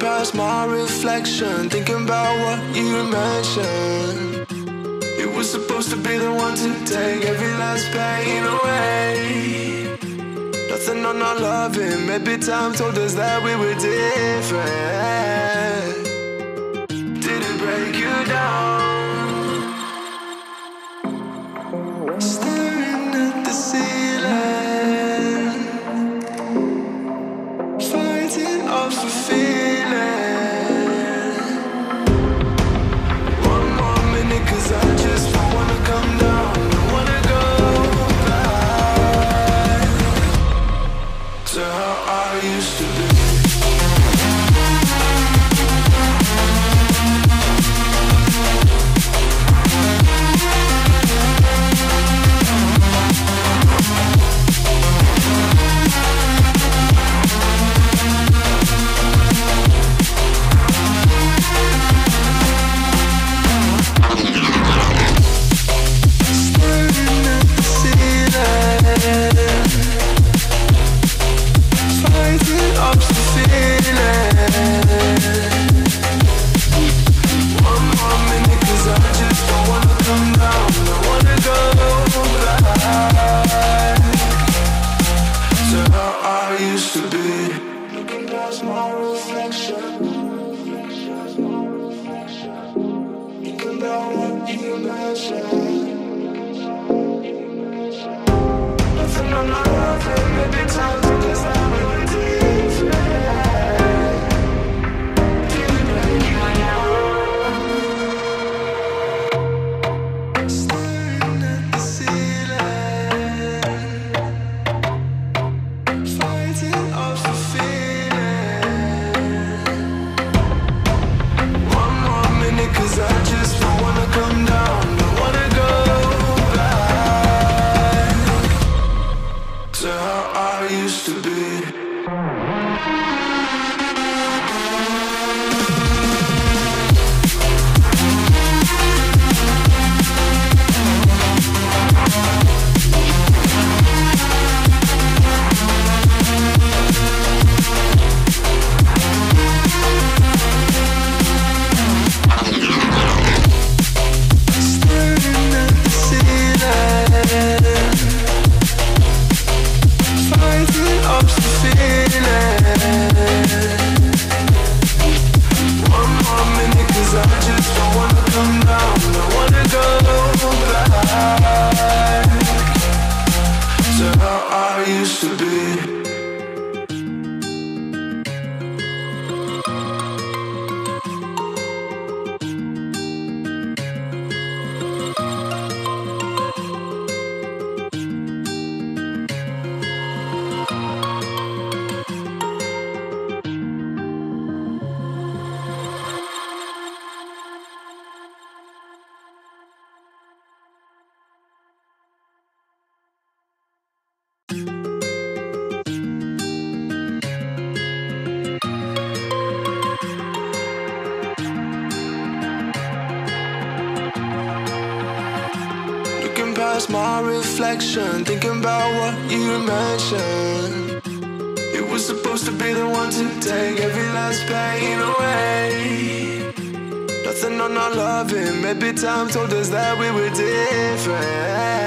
past my reflection, thinking about what you mentioned. It was supposed to be the one to take every last pain away. Nothing on our loving, maybe time told us that we were different. To how I used to be. Be. Looking past my reflection. Thinking about what you mentioned. Nothing on my life, maybe time to be. Past my reflection, thinking about what you mentioned. It was supposed to be the one to take every last pain away. Nothing on our loving, maybe time told us that we were different.